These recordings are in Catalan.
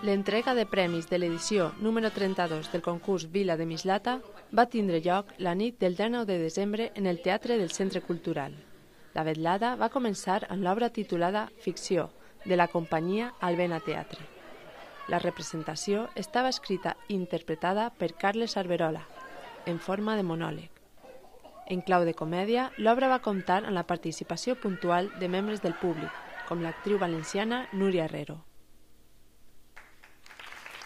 L'entrega de premis de l'edició número 32 del concurs Vila de Mislata va tindre lloc la nit del 19 de desembre en el Teatre del Centre Cultural. La vetllada va començar amb l'obra titulada Ficció, de la companyia Albena Teatre. La representació estava escrita i interpretada per Carles Arberola, en forma de monòleg. En clau de comèdia, l'obra va comptar amb la participació puntual de membres del públic, com l'actriu valenciana Núria Herrero.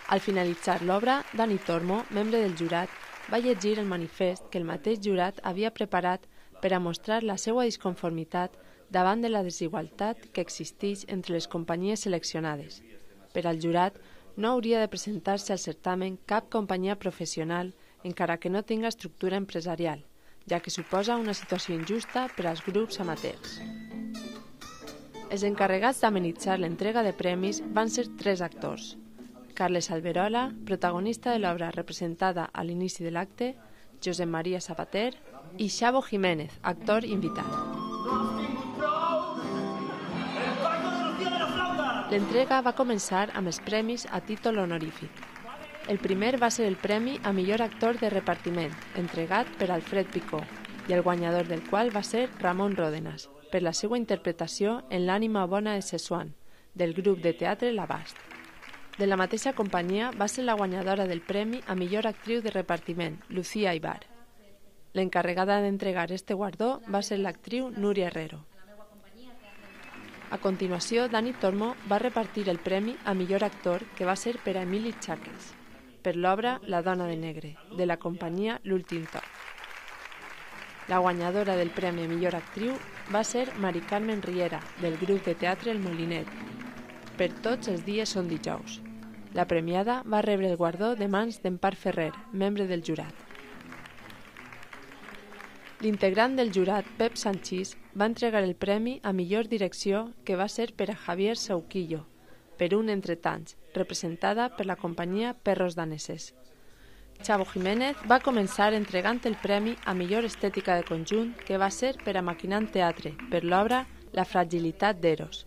Al finalitzar l'obra, Dani Tormo, membre del jurat, va llegir el manifest que el mateix jurat havia preparat per a mostrar la seva disconformitat davant de la desigualtat que existeix entre les companyies seleccionades. Per al jurat, no hauria de presentar-se al certamen cap companyia professional encara que no tinga estructura empresarial, ja que suposa una situació injusta per als grups amateurs. Els encarregats d'amenitzar l'entrega de premis van ser tres actors, Carles Alberola, protagonista de l'obra representada a l'inici de l'acte, Josep Maria Zapater i Xavo Jiménez, actor invitat. L'entrega va començar amb els premis a títol honorífic. El primer va ser el premi a millor actor de repartiment, entregat per Alfred Picó, i el guanyador del qual va ser Ramon Ródenas, per la seva interpretació en l'ànima bona de Sesuan, del grup de teatre L'Abast. De la mateixa companyia va ser la guanyadora del premi a millor actriu de repartiment, Lucía Ibar. L'encarregada d'entregar este guardó va ser l'actriu Núria Herrero. A continuació, Dani Tormo va repartir el premi a millor actor que va ser per a Emili Chaques, per l'obra La dona de negre, de la companyia L'últim toc. La guanyadora del premi a millor actriu va ser Mari Carmen Riera, del grup de teatre El Molinet, per tots els dies són dijous. La premiada va rebre el guardó de mans d'Empar Ferrer, membre del jurat. L'integrant del jurat, Pep Sanchís, va entregar el premi a millor direcció que va ser per a Javier Sauquillo, per un entretants, representada per la companyia Perros Daneses. Xavo Jiménez va començar entregant el premi a millor estètica de conjunt que va ser per a Maquinant Teatre, per l'obra La fragilitat d'Eros.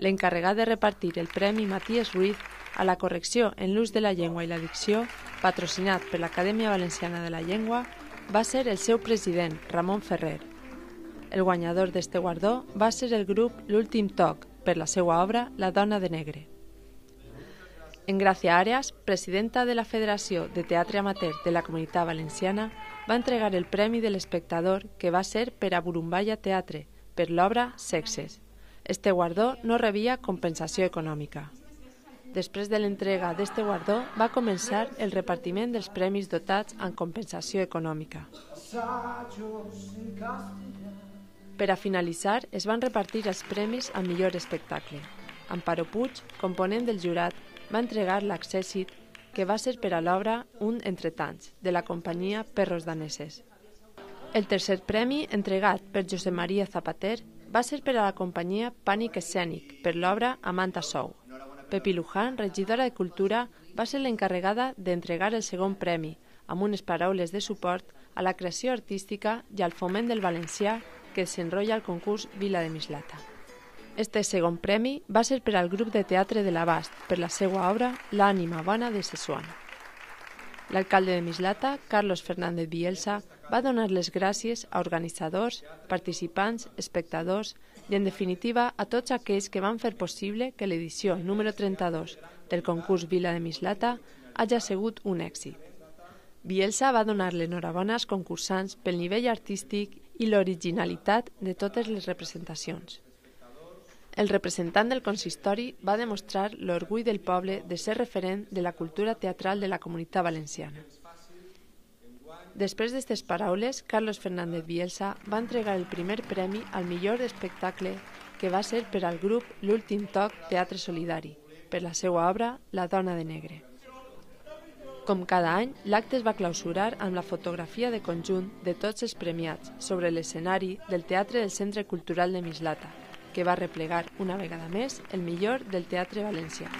L'encarregat de repartir el premi Matías Ruiz a la correcció en l'ús de la llengua i la dicció, patrocinat per l'Acadèmia Valenciana de la Llengua, va ser el seu president, Ramon Ferrer. El guanyador d'este guardó va ser el grup L'Últim Toc, per la seva obra La dona de negre. En Gràcia Àreas, presidenta de la Federació de Teatre Amateur de la Comunitat Valenciana, va entregar el Premi de l'Espectador que va ser per a Burumbaya Teatre, per l'obra Sexes. Este guardó no rebia compensació econòmica. Després de l'entrega d'este guardó va començar el repartiment dels premis dotats amb compensació econòmica. Per a finalitzar, es van repartir els premis a millor espectacle. Amparo Puig, component del jurat, va entregar l'accèssit que va ser per a l'obra Un entretants, de la companyia Perros Daneses. El tercer premi, entregat per Josep Maria Zapater, va ser per a la companyia Pànic Escènic, per l'obra Amanta Sou. Pepi Luján, regidora de Cultura, va ser l'encarregada d'entregar el segon premi, amb unes paraules de suport a la creació artística i al foment del valencià que s'enrotlla al concurs Vila de Mislata. Este segon premi va ser per al grup de teatre de l'Abast per la seva obra L'ànima bona de Sesuan. L'alcalde de Mislata, Carlos Fernández Bielsa, va donar les gràcies a organitzadors, participants, espectadors i, en definitiva, a tots aquells que van fer possible que l'edició número 32 del concurs Vila de Mislata hagi sigut un èxit. Bielsa va donar l'enhorabona als concursants pel nivell artístic i l'originalitat de totes les representacions. El representant del consistori va demostrar l'orgull del poble de ser referent de la cultura teatral de la comunitat valenciana. Després d'aquestes paraules, Carlos Fernández Bielsa va entregar el primer premi al millor espectacle que va ser per al grup L'últim toc Teatre Solidari, per la seva obra La dona de negre. Com cada any, l'acte es va clausurar amb la fotografia de conjunt de tots els premiats sobre l'escenari del Teatre del Centre Cultural de Mislata, que va replegar una vegada més el millor del teatre valencià.